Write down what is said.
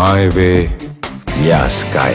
my way या sky